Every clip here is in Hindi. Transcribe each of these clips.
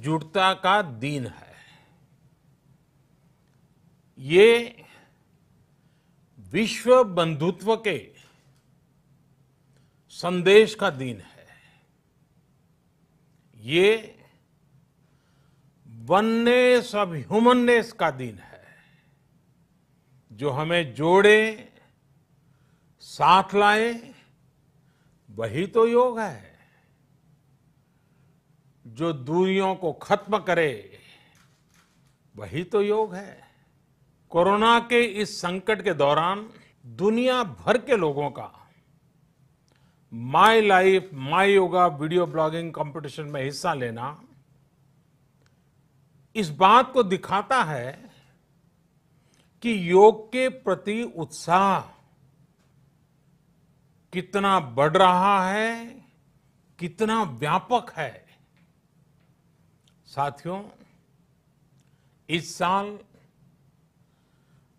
एकजुटता का दिन है। ये विश्व बंधुत्व के संदेश का दिन है। ये वननेस ऑफ़ ह्यूमननेस का दिन है, जो हमें जोड़े, साथ लाए, वही तो योग है। जो दूरियों को खत्म करे, वही तो योग है। कोरोना के इस संकट के दौरान दुनिया भर के लोगों का my life my yoga, video blogging competition में हिस्सा लेना इस बात को दिखाता है कि योग के प्रति उत्साह कितना बढ़ रहा है, कितना व्यापक है। साथियों, इस साल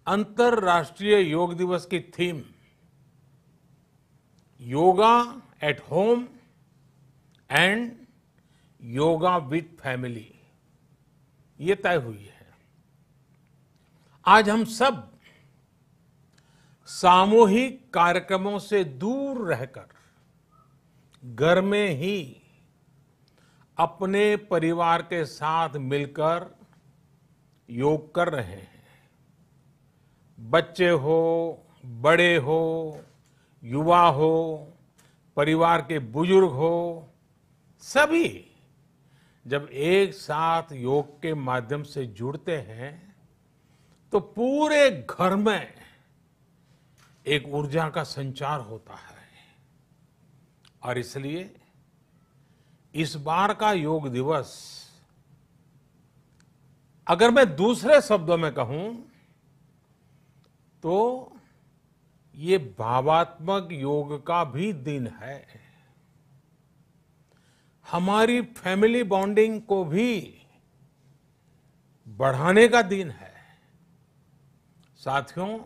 अंतर्राष्ट्रीय योग दिवस की theme yoga at home and yoga with family. ये तय हुई है। आज हम सब सामूहिक कार्यक्रमों से दूर रहकर घर में ही अपने परिवार के साथ मिलकर योग कर रहे हैं। बच्चे हो, बड़े हो, युवा हो, परिवार के बुज़ुर्ग हो, सभी जब एक साथ योग के माध्यम से जुड़ते हैं तो पूरे घर में एक ऊर्जा का संचार होता है। और इसलिए इस बार का योग दिवस, अगर मैं दूसरे शब्दों में कहूँ तो ये भावात्मक योग का भी दिन है। हमारी फैमिली बॉन्डिंग को भी बढ़ाने का दिन है। साथियों,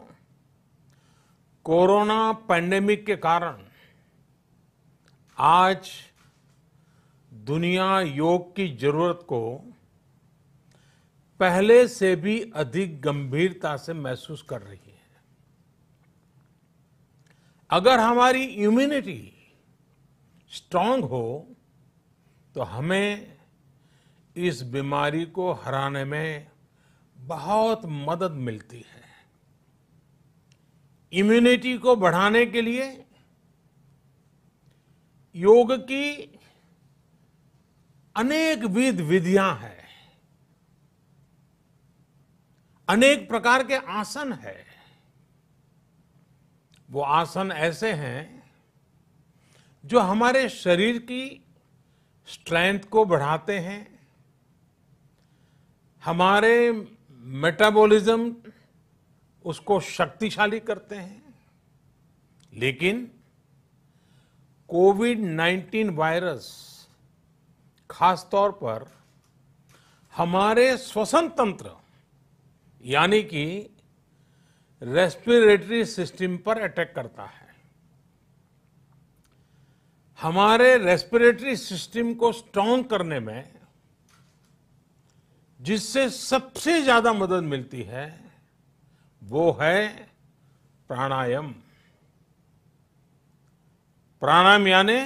कोरोना पैंडेमिक के कारण आज दुनिया योग की ज़रूरत को पहले से भी अधिक गंभीरता से महसूस कर रही है। अगर हमारी इम्यूनिटी स्ट्रांग हो तो हमें इस बीमारी को हराने में बहुत मदद मिलती है। इम्यूनिटी को बढ़ाने के लिए योग की अनेक विध विधियाँ हैं। अनेक प्रकार के आसन है। वो आसन ऐसे हैं जो हमारे शरीर की स्ट्रेंथ को बढ़ाते हैं। हमारे मेटाबॉलिज्म उसको शक्तिशाली करते हैं। लेकिन कोविड 19 वायरस खास तौर पर हमारे श्वसन तंत्र, यानी कि रेस्पिरेटरी सिस्टम पर अटैक करता है। हमारे रेस्पिरेटरी सिस्टम को स्ट्रांग करने में जिससे सबसे ज़्यादा मदद मिलती है, वो है प्राणायाम। प्राणायाम यानी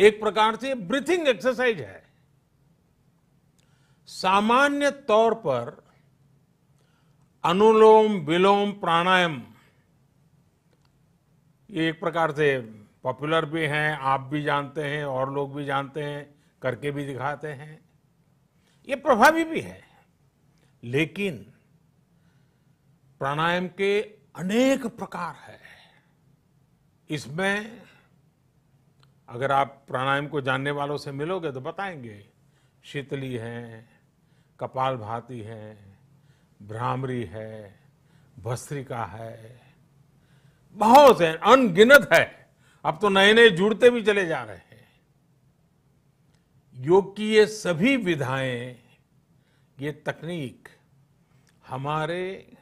एक प्रकार से ब्रीथिंग एक्सरसाइज है। सामान्य तौर पर अनुलोम विलोम प्राणायाम, ये एक प्रकार से पॉपुलर भी हैं, आप भी जानते हैं, और लोग भी जानते हैं, करके भी दिखाते हैं। ये प्रभावी भी है। लेकिन प्राणायाम के अनेक प्रकार है। इसमें अगर आप प्राणायाम को जानने वालों से मिलोगे तो बताएँगे। शीतली है, कपाल भाती है, भ्रामरी है, भस्त्रिका है। बहुत है अनगिनत है। अब तो नए नए जुड़ते भी चले जा रहे हैं। योग की ये सभी विधाएँ, ये तकनीक हमारे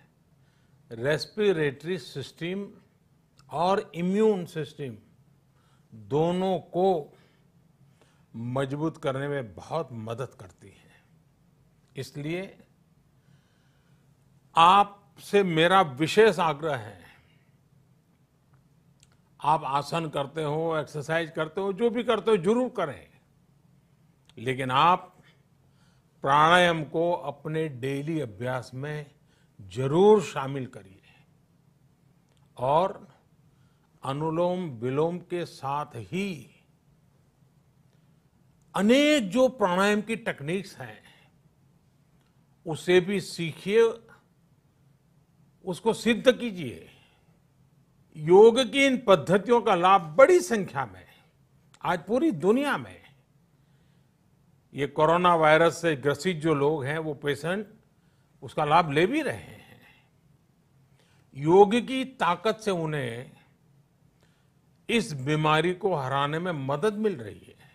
रेस्पिरेटरी सिस्टम और इम्यून सिस्टम दोनों को मज़बूत करने में बहुत मदद करती है। इसलिए आपसे मेरा विशेष आग्रह है, आप आसन करते हो एक्सरसाइज करते हो, जो भी करते हो, ज़रूर करें। लेकिन आप प्राणायाम को अपने डेली अभ्यास में ज़रूर शामिल करिए। और अनुलोम विलोम के साथ ही अनेक जो प्राणायाम की टेक्निक्स हैं, उसे भी सीखिए, उसको सिद्ध कीजिए। योग की इन पद्धतियों का लाभ बड़ी संख्या में आज पूरी दुनिया में ये कोरोना वायरस से ग्रसित जो लोग हैं, वो पेशेंट उसका लाभ ले भी रहे हैं। योग की ताकत से उन्हें इस बीमारी को हराने में मदद मिल रही है।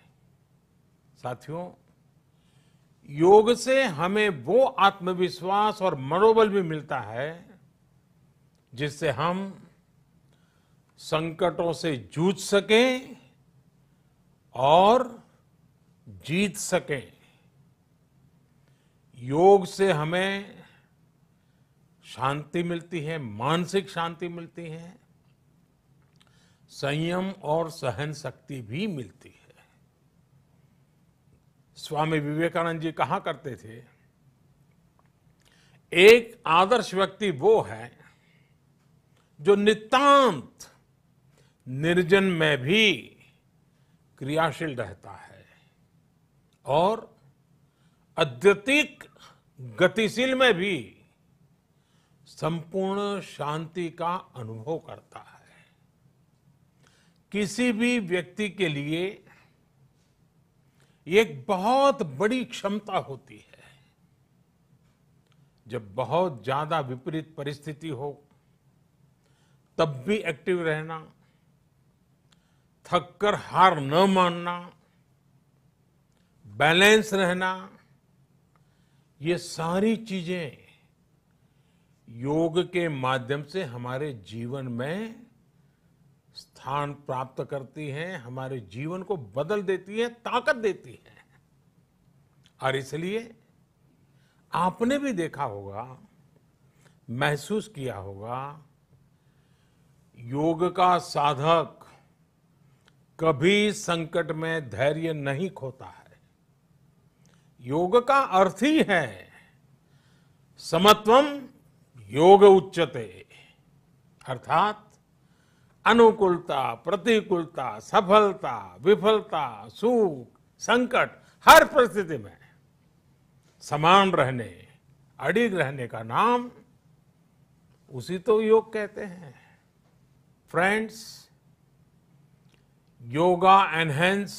साथियों, योग से हमें वो आत्मविश्वास और मनोबल भी मिलता है जिससे हम संकटों से जूझ सकें और जीत सकें। योग से हमें शांति मिलती है, मानसिक शांति मिलती है। संयम और सहन शक्ति भी मिलती है। स्वामी विवेकानंद जी कहा करते थे? एक आदर्श व्यक्ति वो है जो नितांत निर्जन में भी क्रियाशील रहता है और अत्यधिक गतिशील में भी संपूर्ण शांति का अनुभव करता है। किसी भी व्यक्ति के लिए एक बहुत बड़ी क्षमता होती है। जब बहुत ज़्यादा विपरीत परिस्थिति हो, तब भी एक्टिव रहना, थककर हार न मानना, बैलेंस रहना, ये सारी चीज़ें योग के माध्यम से हमारे जीवन में स्थान प्राप्त करती हैं, हमारे जीवन को बदल देती है, ताकत देती है। और इसलिए आपने भी देखा होगा, महसूस किया होगा, योग का साधक कभी संकट में धैर्य नहीं खोता है। योग का अर्थ ही है, समत्वम योग उच्चते अर्थात अनुकूलता, प्रतिकूलता, सफलता, विफलता, सुख, संकट, हर परिस्थिति में समान रहने, अडिग रहने का नाम उसी तो योग कहते हैं। Friends yoga enhance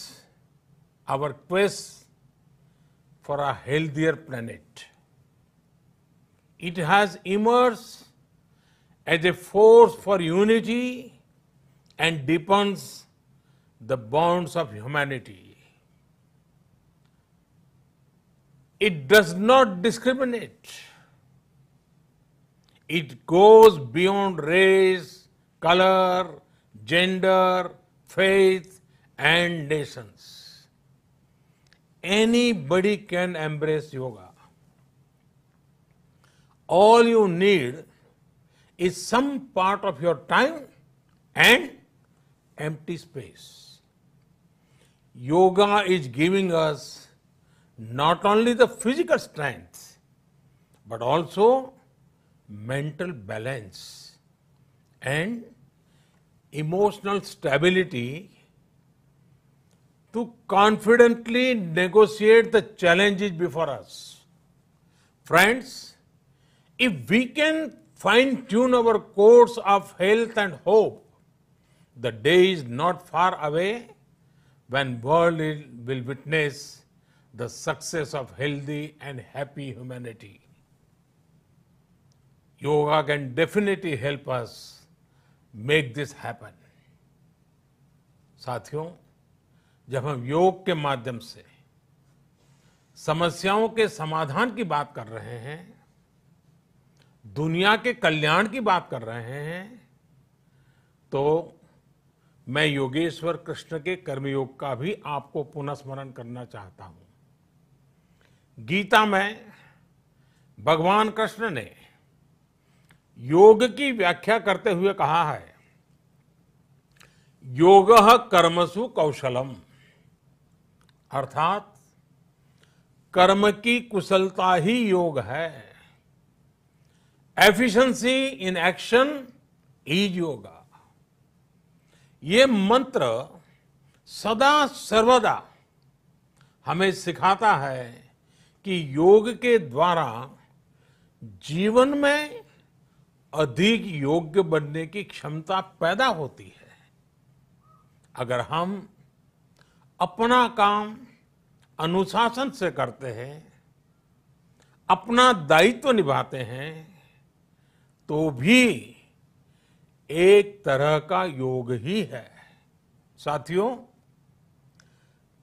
our quest for a healthier planet it has emerged as a force for unity and deepens the bonds of humanity. It does not discriminate. It goes beyond race, color, gender, faith, and nations. Anybody can embrace yoga. All you need is some part of your time and empty space. Yoga is giving us not only the physical strength, but also mental balance and emotional stability to confidently negotiate the challenges before us. Friends, if we can fine tune our course of health and hope, the day is not far away when world will witness the success of healthy and happy humanity. Yoga can definitely help us make this happen साथियों जब हम योग के माध्यम से समस्याओं के समाधान की बात कर रहे हैं दुनिया के कल्याण की बात कर रहे हैं तो मैं योगेश्वर कृष्ण के कर्मयोग का भी आपको पुनः स्मरण करना चाहता हूँ। गीता में भगवान कृष्ण ने योग की व्याख्या करते हुए कहा है, योग कर्मसु कौशलम। अर्थात, कर्म की कुशलता ही योग है। Efficiency in action is yoga ये मंत्र सदा सर्वदा हमें सिखाता है कि योग के द्वारा जीवन में अधिक योग्य बनने की क्षमता पैदा होती है। अगर हम अपना काम अनुशासन से करते हैं, अपना दायित्व निभाते हैं तो भी एक तरह का योग ही है। साथियों,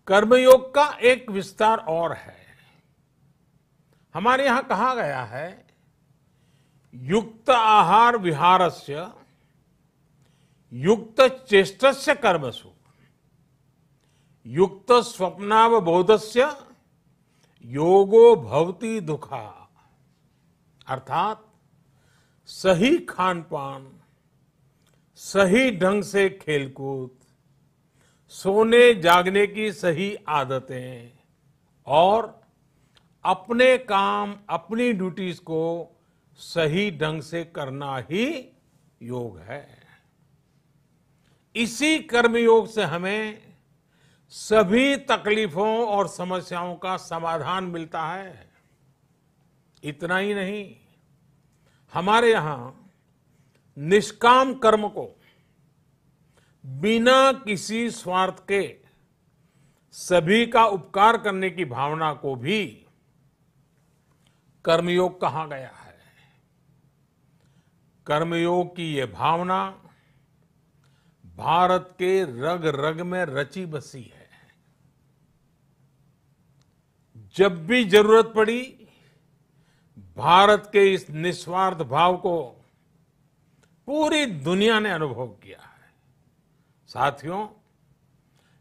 कर्मयोग का एक विस्तार और है। हमारे यहाँ कहा गया है, युक्त आहार विहारस्य, युक्त चेष्टस्य कर्मसु। युक्त स्वप्नावबोधस्य योगो भवती दुखा। अर्थात सही खान पान सही ढंग से खेलकूद, सोने जागने की सही आदतें, और अपने काम, अपनी ड्यूटीज़ को सही ढंग से करना ही योग है। इसी कर्मयोग से हमें सभी तकलीफों और समस्याओं का समाधान मिलता है। इतना ही नहीं, हमारे यहाँ निष्काम कर्म को बिना किसी स्वार्थ के सभी का उपकार करने की भावना को भी कर्मयोग कहा गया है। कर्मयोग की ये भावना भारत के रग रग में रची बसी है। जब भी ज़रूरत पड़ी, भारत के इस निस्वार्थ भाव को पूरी दुनिया ने अनुभव किया है। साथियों,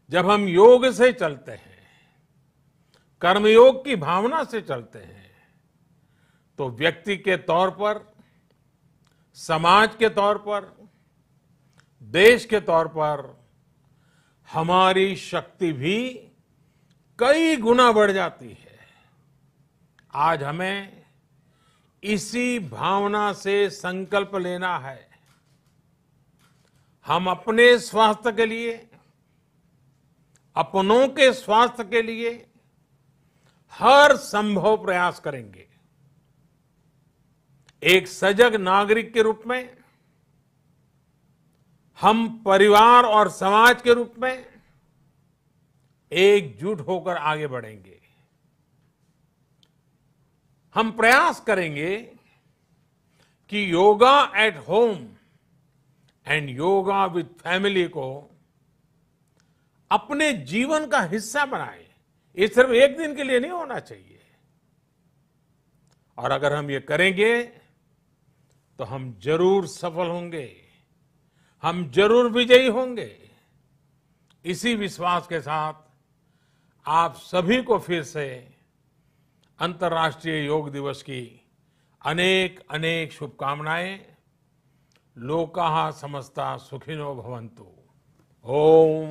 जब हम योग से चलते हैं, कर्मयोग की भावना से चलते हैं तो व्यक्ति के तौर पर, समाज के तौर पर, देश के तौर पर हमारी शक्ति भी कई गुना बढ़ जाती है। आज हमें इसी भावना से संकल्प लेना है। हम अपने स्वास्थ्य के लिए, अपनों के स्वास्थ्य के लिए हर संभव प्रयास करेंगे। एक सजग नागरिक के रूप में, हम परिवार और समाज के रूप में एकजुट होकर आगे बढ़ेंगे। हम प्रयास करेंगे कि yoga at home and yoga with family को अपने जीवन का हिस्सा बनाए। ये सिर्फ़ एक दिन के लिए नहीं होना चाहिए। और अगर हम ये करेंगे तो हम ज़रूर सफल होंगे। हम ज़रूर विजयी होंगे। इसी विश्वास के साथ आप सभी को फिर से अंतर्राष्ट्रीय योग दिवस की अनेक अनेक शुभकामनाएँ। लोका समस्ता सुखिनो भवंतु ओम।